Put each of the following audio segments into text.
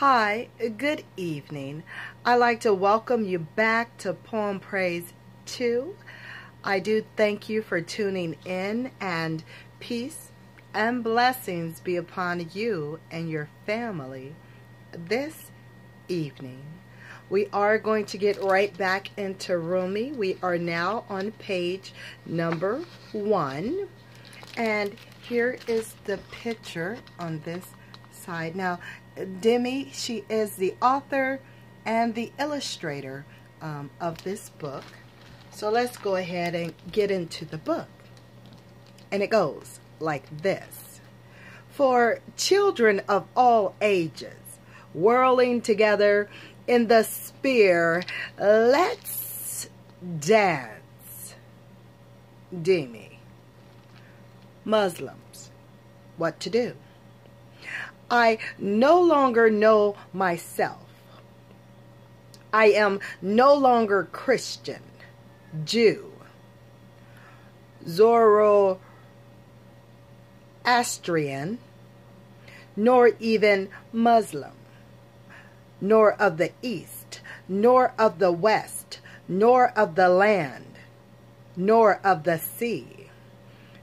Hi, good evening. I'd like to welcome you back to Poem Praise 2. I do thank you for tuning in and peace and blessings be upon you and your family this evening. We are going to get right back into Rumi. We are now on page number one. And here is the picture on this Now, Demi, she is the author and the illustrator um, of this book. So let's go ahead and get into the book. And it goes like this. For children of all ages, whirling together in the spear, let's dance. Demi. Muslims, what to do? I no longer know myself. I am no longer Christian, Jew, Zoroastrian, nor even Muslim, nor of the East, nor of the West, nor of the land, nor of the sea,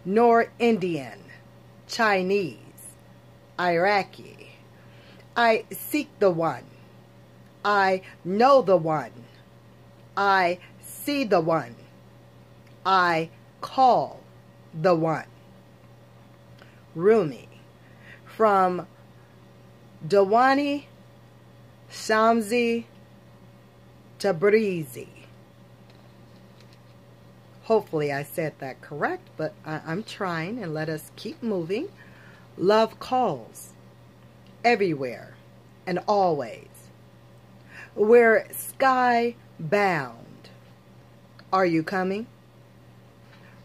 nor Indian, Chinese, Iraqi. I seek the one. I know the one. I see the one. I call the one. Rumi from Dawani Shamsi Tabrizi. Hopefully I said that correct, but I, am trying and let us keep moving. Love calls everywhere and always. We're sky bound. Are you coming?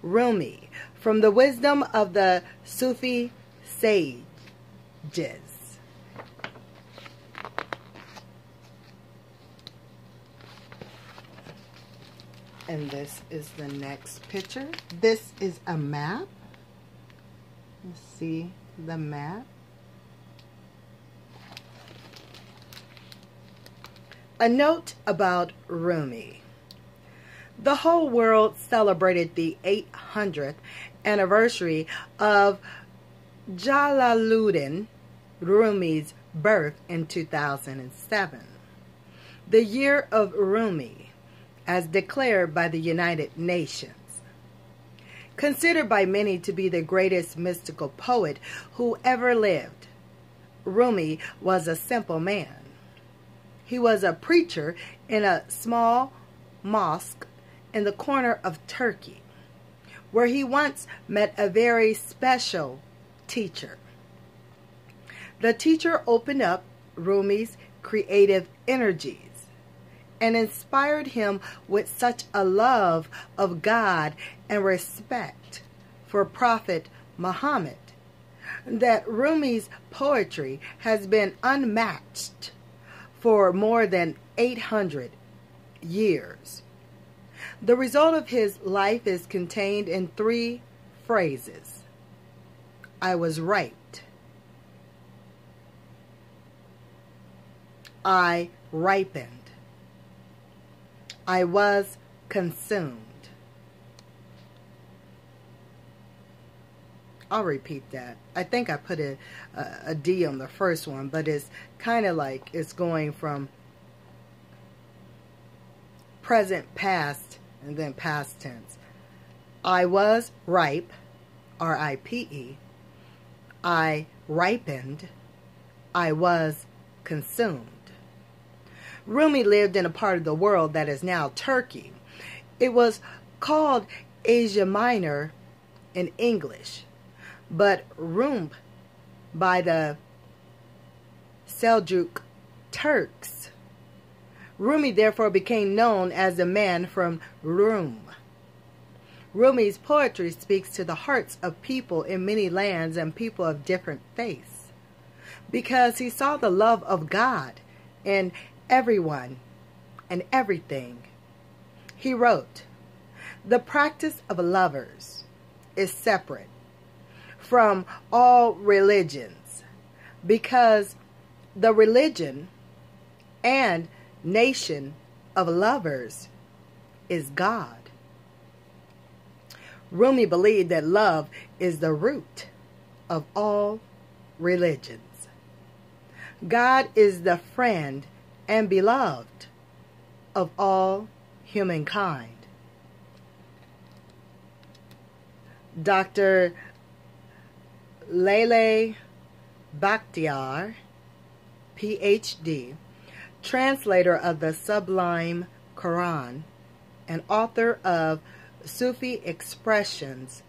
Rumi, from the wisdom of the Sufi sages. And this is the next picture. This is a map. Let's see the map. A note about Rumi. The whole world celebrated the 800th anniversary of Jalaluddin Rumi's birth in 2007. The year of Rumi, as declared by the United Nations considered by many to be the greatest mystical poet who ever lived. Rumi was a simple man. He was a preacher in a small mosque in the corner of Turkey, where he once met a very special teacher. The teacher opened up Rumi's creative energies and inspired him with such a love of God and respect for Prophet Muhammad that Rumi's poetry has been unmatched for more than 800 years. The result of his life is contained in three phrases. I was right. I ripened. I was consumed. I'll repeat that. I think I put a, a, a D on the first one, but it's kind of like it's going from present, past, and then past tense. I was ripe, R-I-P-E. I ripened. I was consumed. Rumi lived in a part of the world that is now Turkey. It was called Asia Minor in English, but Rum by the Seljuk Turks. Rumi therefore became known as the man from Rum. Rumi's poetry speaks to the hearts of people in many lands and people of different faiths because he saw the love of God in everyone and everything. He wrote, The practice of lovers is separate from all religions because the religion and nation of lovers is God. Rumi believed that love is the root of all religions. God is the friend and beloved of all humankind. Dr. Laleh Bakhtiar, PhD, translator of the Sublime Quran, and author of Sufi Expressions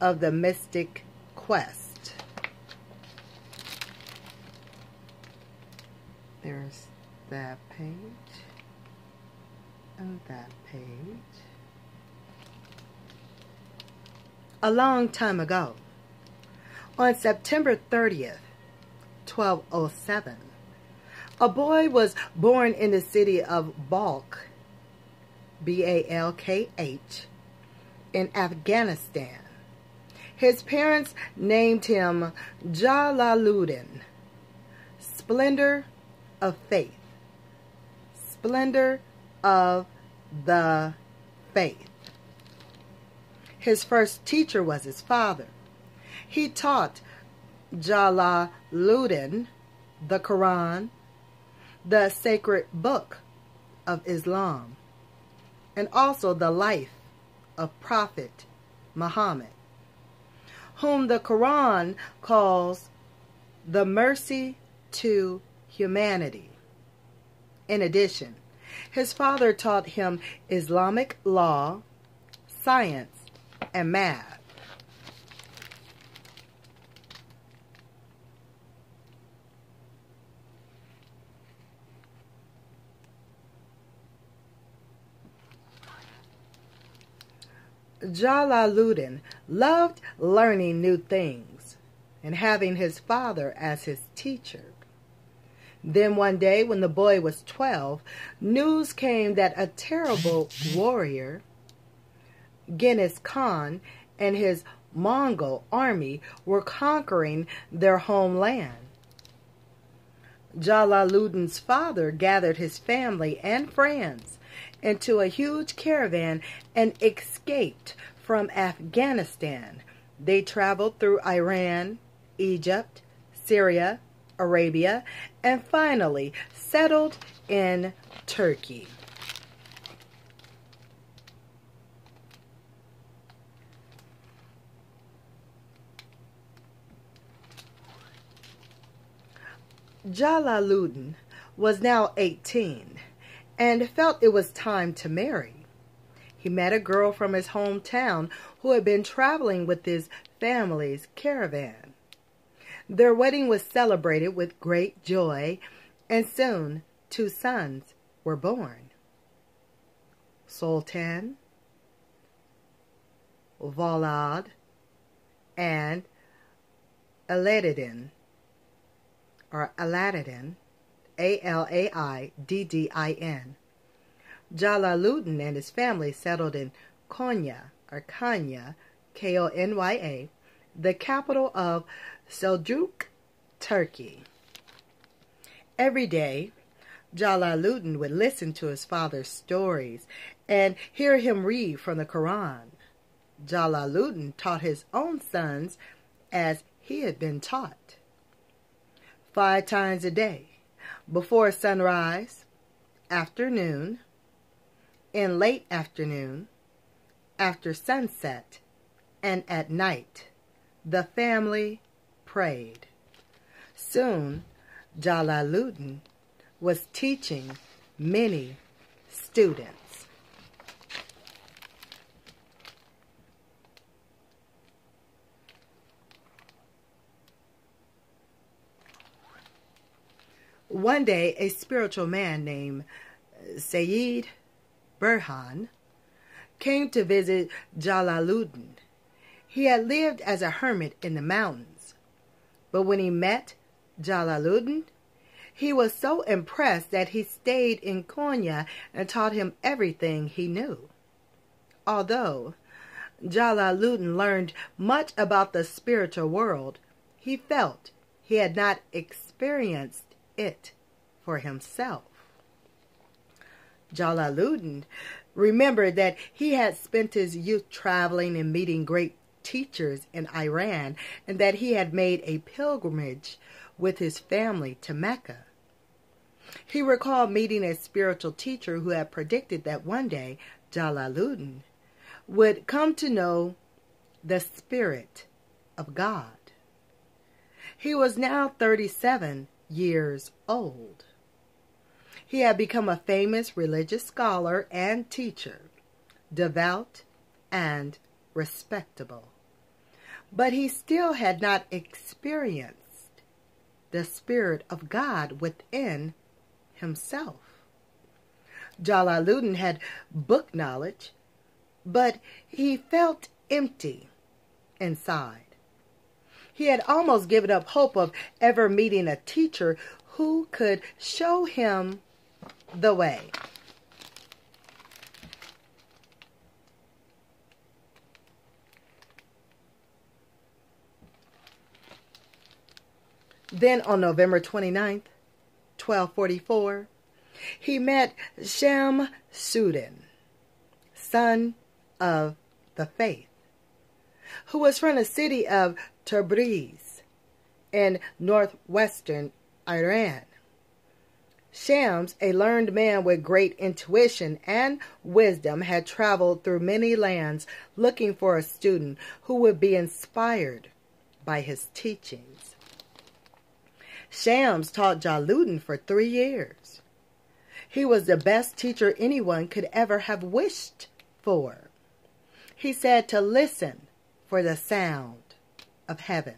of the Mystic Quest. There's that page and that page. A long time ago, on September 30th, 1207, a boy was born in the city of Balkh, B-A-L-K-H, in Afghanistan. His parents named him Jalaluddin, splendor of faith, splendor of the faith. His first teacher was his father. He taught Jalaluddin the Quran, the sacred book of Islam, and also the life of Prophet Muhammad, whom the Quran calls the mercy to humanity. In addition, his father taught him Islamic law, science, and math. Jalaluddin loved learning new things and having his father as his teacher. Then one day, when the boy was 12, news came that a terrible warrior, Genghis Khan, and his Mongol army were conquering their homeland. Jalaluddin's father gathered his family and friends into a huge caravan and escaped from Afghanistan. They traveled through Iran, Egypt, Syria, Arabia, and finally settled in Turkey. Jalaluddin was now 18 and felt it was time to marry. He met a girl from his hometown who had been traveling with his family's caravan. Their wedding was celebrated with great joy, and soon two sons were born. Sultan, Valad, and Aladdin, or Aladdin, a-L-A-I-D-D-I-N. Jalaluddin and his family settled in Konya, or Kanya, K-O-N-Y-A, the capital of Seljuk, Turkey. Every day, Jalaluddin would listen to his father's stories and hear him read from the Quran. Jalaluddin taught his own sons as he had been taught. Five times a day, before sunrise, afternoon, in late afternoon, after sunset, and at night, the family prayed. Soon, Jalaluddin was teaching many students. One day, a spiritual man named Sayyid Burhan came to visit Jalaluddin. He had lived as a hermit in the mountains, but when he met Jalaluddin, he was so impressed that he stayed in Konya and taught him everything he knew. Although Jalaluddin learned much about the spiritual world, he felt he had not experienced it for himself. Jalaluddin remembered that he had spent his youth traveling and meeting great teachers in Iran and that he had made a pilgrimage with his family to Mecca. He recalled meeting a spiritual teacher who had predicted that one day Jalaluddin would come to know the Spirit of God. He was now 37 years old. He had become a famous religious scholar and teacher, devout and respectable. But he still had not experienced the Spirit of God within himself. Jalaluddin had book knowledge, but he felt empty inside. He had almost given up hope of ever meeting a teacher who could show him the way. Then on November 29th, 1244, he met Shamsuddin, sun of the faith, who was from the city of Tabriz in northwestern Iran. Shams, a learned man with great intuition and wisdom, had traveled through many lands looking for a student who would be inspired by his teachings. Shams taught Jaludin for three years. He was the best teacher anyone could ever have wished for. He said to listen for the sound of heaven,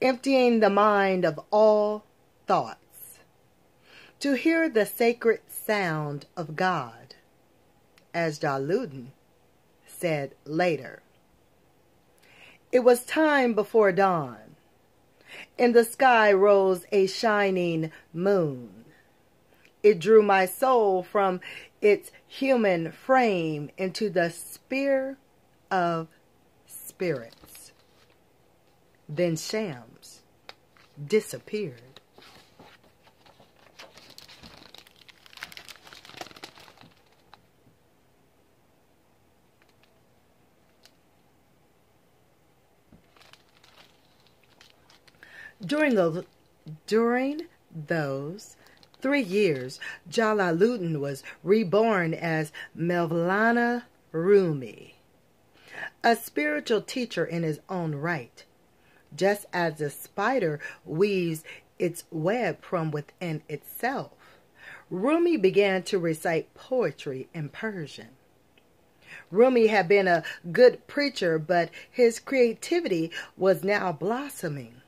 emptying the mind of all thoughts, to hear the sacred sound of God, as Jaludin said later. It was time before dawn. In the sky rose a shining moon. It drew my soul from its human frame into the sphere of spirits. Then Shams disappeared. During those, during those three years, Jalaluddin was reborn as Mevlana Rumi, a spiritual teacher in his own right. Just as the spider weaves its web from within itself, Rumi began to recite poetry in Persian. Rumi had been a good preacher, but his creativity was now blossoming.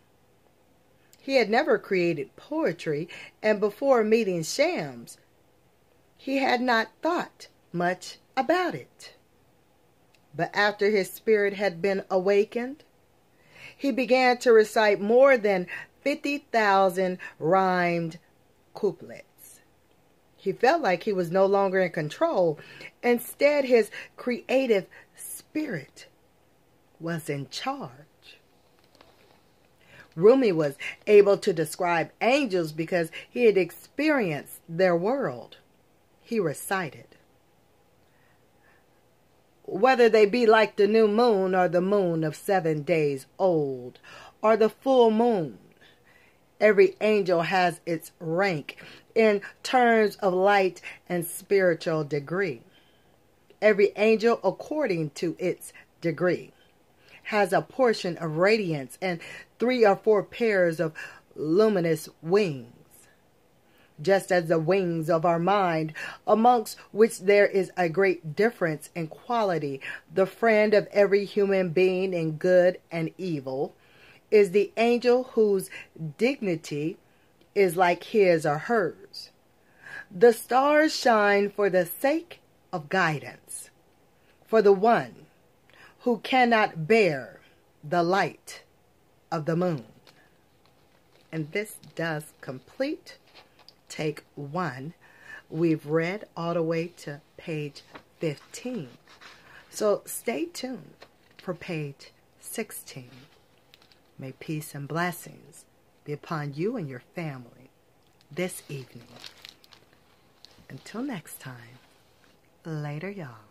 He had never created poetry, and before meeting Shams, he had not thought much about it. But after his spirit had been awakened, he began to recite more than 50,000 rhymed couplets. He felt like he was no longer in control. Instead, his creative spirit was in charge. Rumi was able to describe angels because he had experienced their world. He recited, Whether they be like the new moon or the moon of seven days old or the full moon, every angel has its rank in terms of light and spiritual degree. Every angel according to its degree has a portion of radiance and three or four pairs of luminous wings. Just as the wings of our mind, amongst which there is a great difference in quality, the friend of every human being in good and evil, is the angel whose dignity is like his or hers. The stars shine for the sake of guidance, for the one who cannot bear the light of the moon. And this does complete take one. We've read all the way to page 15. So stay tuned for page 16. May peace and blessings be upon you and your family this evening. Until next time, later, y'all.